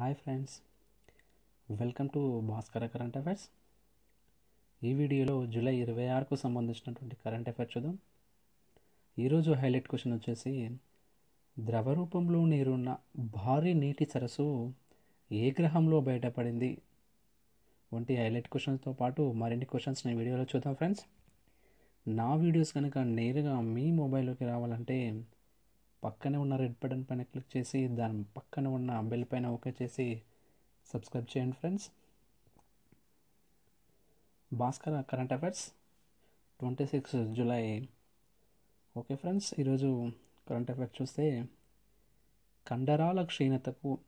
Hi friends. Welcome to Bhaskara current affairs. ఈ వీడియోలో July ఇరవై ఆరుకు సంబంధించినటువంటి కరెంట్ అఫైర్స్ చూద్దాం. ఈరోజు హైలైట్ క్వశ్చన్ వచ్చేసి ద్రవ రూపంలో నీరున్న భారీ నీటి సరస్సు ఏ గ్రహంలో బయటపడింది? వంటి హైలైట్ క్వశ్చన్స్తో పాటు మరిన్ని క్వశ్చన్స్ నేను వీడియోలో చూద్దాం ఫ్రెండ్స్. నా వీడియోస్ కనుక నేరుగా మీ మొబైల్లోకి రావాలంటే పక్కనే ఉన్న రెడ్ బటన్ పైన క్లిక్ చేసి దాని పక్కన ఉన్న బెల్ పైన ఓకే చేసి సబ్స్క్రైబ్ చేయండి friends. Bhaskar current affairs twenty six July. Okay friends ఈరోజు కరెంట్ అఫైర్స్ చూస్తే కండరాల క్షీణతకు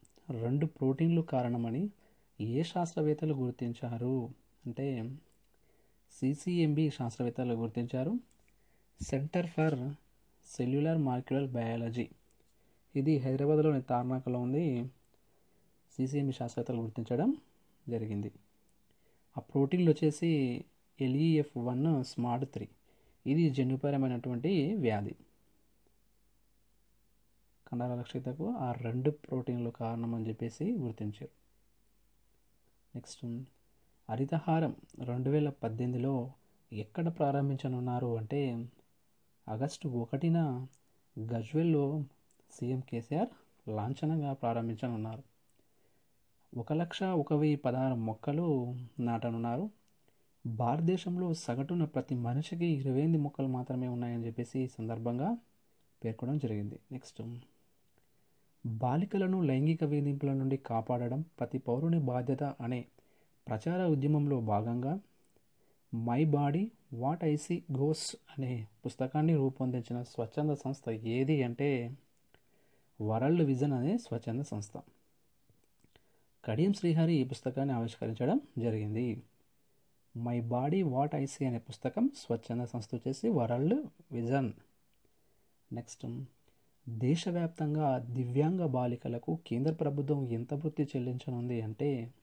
రెండు ప్రోటీన్లు కారణమని ఏ శాస్త్రవేత్తలు గుర్తించారు? అంటే సిసిఎంబి శాస్త్రవేత్తలు గుర్తించారు. Centre for cellular molecular biology. ఇది హైదరాబాద్లోని తార్నాకలో ఉంది. సిసిఎం శాస్త్రవేత్తలు గుర్తించడం జరిగింది. ఆ ప్రోటీన్లు వచ్చేసి ఎల్ఈఎఫ్ వన్ స్మార్ట్ త్రీ. ఇది జన్యుపరమైనటువంటి వ్యాధి. కండరాల క్షీతకు ఆ రెండు ప్రోటీన్లు కారణం అని చెప్పేసి గుర్తించారు. నెక్స్ట్ హరితహారం రెండు వేల పద్దెనిమిదిలో ఎక్కడ ప్రారంభించనున్నారు అంటే ఆగస్టు ఒకటిన గజ్వెల్లో సీఎం కేసీఆర్ లాంఛనంగా ప్రారంభించనున్నారు. ఒక లక్ష ఒక వెయ్యి పదహారు మొక్కలు నాటనున్నారు. భారతదేశంలో సగటున ప్రతి మనిషికి ఇరవై ఎనిమిది మొక్కలు మాత్రమే ఉన్నాయని చెప్పేసి ఈ సందర్భంగా పేర్కొనడం జరిగింది. నెక్స్ట్. బాలికలను లైంగిక వేధింపుల నుండి కాపాడడం ప్రతి పౌరుని బాధ్యత అనే ప్రచార ఉద్యమంలో భాగంగా my body what I see అనే పుస్తకాన్ని రూపొందించిన స్వచ్ఛంద సంస్థ ఏది అంటే వరల్డ్ విజన్ అనే స్వచ్ఛంద సంస్థ. కడియం శ్రీహరి ఈ పుస్తకాన్ని ఆవిష్కరించడం జరిగింది. మై బాడీ వాట్ ఐసీ అనే పుస్తకం స్వచ్ఛంద సంస్థ వచ్చేసి వరల్డ్ విజన్. నెక్స్ట్ దేశవ్యాప్తంగా దివ్యాంగ బాలికలకు కేంద్ర ప్రభుత్వం ఎంత వృత్తి చెల్లించనుంది అంటే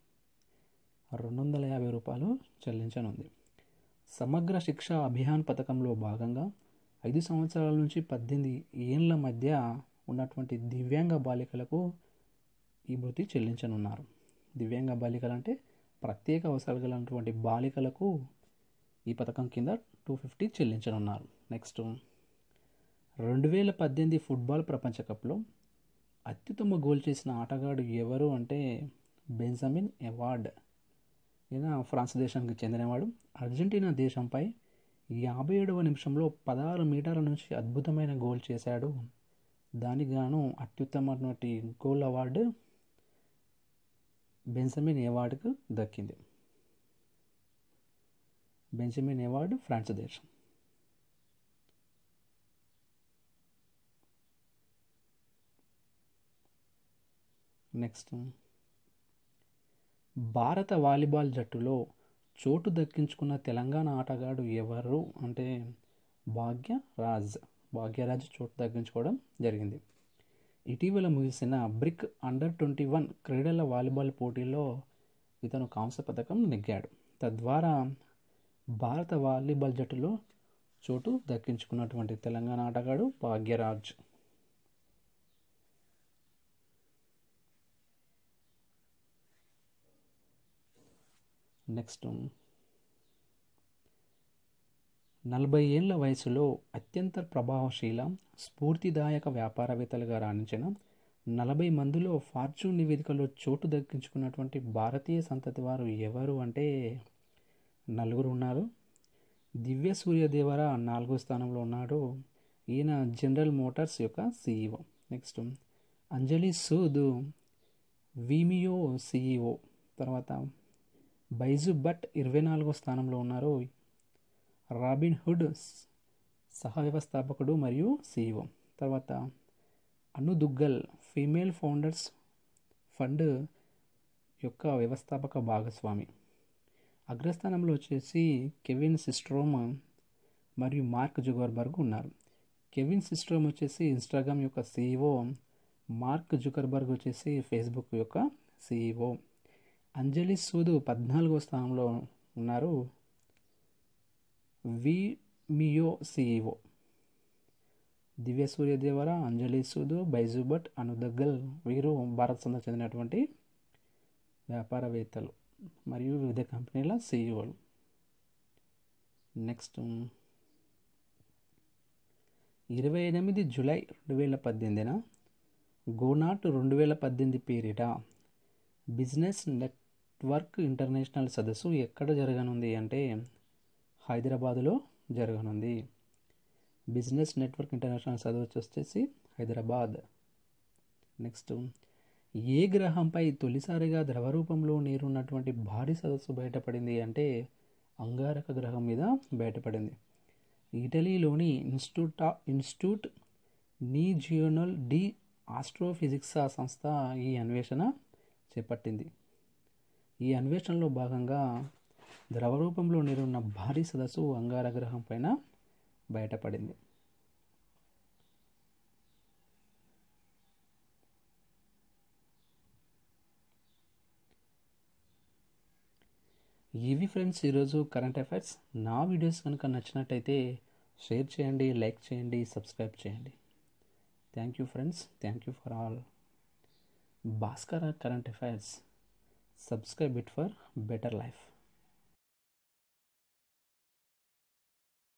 రెండు వందల యాభై రూపాయలు చెల్లించనుంది. సమగ్ర శిక్ష అభియాన్ పథకంలో భాగంగా ఐదు సంవత్సరాల నుంచి పద్దెనిమిది ఏళ్ళ మధ్య ఉన్నటువంటి దివ్యాంగ బాలికలకు ఈ వృత్తి చెల్లించనున్నారు. దివ్యాంగ బాలికలు అంటే ప్రత్యేక అవసరాలు గలటువంటి బాలికలకు ఈ పథకం కింద టూ ఫిఫ్టీ చెల్లించనున్నారు. నెక్స్ట్ రెండు వేల పద్దెనిమిది ఫుట్బాల్ ప్రపంచ కప్లో అత్యుత్తమ గోల్ చేసిన ఆటగాడు ఎవరు అంటే బెంజమిన్ ఎవార్డ్. ఈయన ఫ్రాన్స్ దేశానికి చెందినవాడు. అర్జెంటీనా దేశంపై యాభై ఏడవ నిమిషంలో పదహారు మీటర్ల నుంచి అద్భుతమైన గోల్ చేశాడు. దానికి గాను అత్యుత్తమైనటువంటి గోల్ అవార్డు బెంజమిన్ అవార్డుకు దక్కింది. బెంజమిన్ అవార్డు ఫ్రాన్స్ దేశం. నెక్స్ట్. భారత వాలీబాల్ జట్టులో చోటు దక్కించుకున్న తెలంగాణ ఆటగాడు ఎవరు అంటే భాగ్యరాజ్. భాగ్యరాజ్ చోటు దక్కించుకోవడం జరిగింది. ఇటీవల ముగిసిన బ్రిక్ అండర్ ట్వంటీ వన్ క్రీడల వాలీబాల్ పోటీలో ఇతను కాంస్య పథకం నెగ్గాడు. తద్వారా భారత వాలీబాల్ జట్టులో చోటు దక్కించుకున్నటువంటి తెలంగాణ ఆటగాడు భాగ్యరాజ్. నెక్స్ట్ నలభై ఏళ్ళ వయసులో అత్యంత ప్రభావశీల స్ఫూర్తిదాయక వ్యాపారవేత్తలుగా రాణించిన నలభై మందిలో ఫార్చ్యూన్ నివేదికలో చోటు దక్కించుకున్నటువంటి భారతీయ సంతతి వారు ఎవరు అంటే నలుగురు ఉన్నారు. దివ్య సూర్యదేవర నాలుగో స్థానంలో ఉన్నాడు. ఈయన జనరల్ మోటార్స్ యొక్క CEO next Anjali Sood Vimeo CEO తర్వాత బైజు భట్ ఇరవై నాలుగో స్థానంలో ఉన్నారు. రాబిన్ హుడ్ సహ వ్యవస్థాపకుడు మరియు సీఈఓ. తర్వాత Anu Duggal female founders fund యొక్క వ్యవస్థాపక భాగస్వామి. అగ్రస్థానంలో వచ్చేసి కెవిన్ సిస్ట్రోమ్ మరియు మార్క్ జుగర్బర్గ్ ఉన్నారు. కెవిన్ సిస్ట్రోమ్ వచ్చేసి ఇన్స్టాగ్రామ్ యొక్క సీఈఓ మార్క్ జుకర్బర్గ్ వచ్చేసి ఫేస్బుక్ యొక్క సీఈఓ. అంజలి సూదు పద్నాలుగో స్థానంలో ఉన్నారు. విమియో సిఇఓ దివ్య సూర్యదేవర అంజలి సూదు బైజుబట్ అనుదగ్గల్ వీరు భారత్ సందర్ చెందినటువంటి వ్యాపారవేత్తలు మరియు వివిధ కంపెనీల సీఈఓలు. నెక్స్ట్. ఇరవై ఎనిమిది జూలై రెండు వేల పద్దెనిమిదిన గోనాట్ రెండు వేల పద్దెనిమిది పేరిట బిజినెస్ నెట్ నెట్వర్క్ ఇంటర్నేషనల్ సదస్సు ఎక్కడ జరగనుంది అంటే హైదరాబాదులో జరగనుంది. బిజినెస్ నెట్వర్క్ ఇంటర్నేషనల్ సదస్సు వచ్చేసి హైదరాబాద్. నెక్స్ట్ ఏ గ్రహంపై తొలిసారిగా ద్రవ రూపంలో నీరున్నటువంటి భారీ సదస్సు బయటపడింది అంటే అంగారక గ్రహం మీద బయటపడింది. ఇటలీలోని institute institute Nazionale di astrophysics సంస్థ ఈ అన్వేషణ చేపట్టింది. ఈ అన్వేషణలో భాగంగా ద్రవ రూపంలో భారీ సదస్సు అంగార గ్రహం పైన బయటపడింది. ఇవి ఫ్రెండ్స్ ఈరోజు కరెంట్ అఫైర్స్ నా వీడియోస్ కనుక నచ్చినట్టయితే షేర్ చేయండి లైక్ చేయండి సబ్స్క్రైబ్ చేయండి. Thank you friends thank you for all. Bhaskara current affairs subscribe it for better life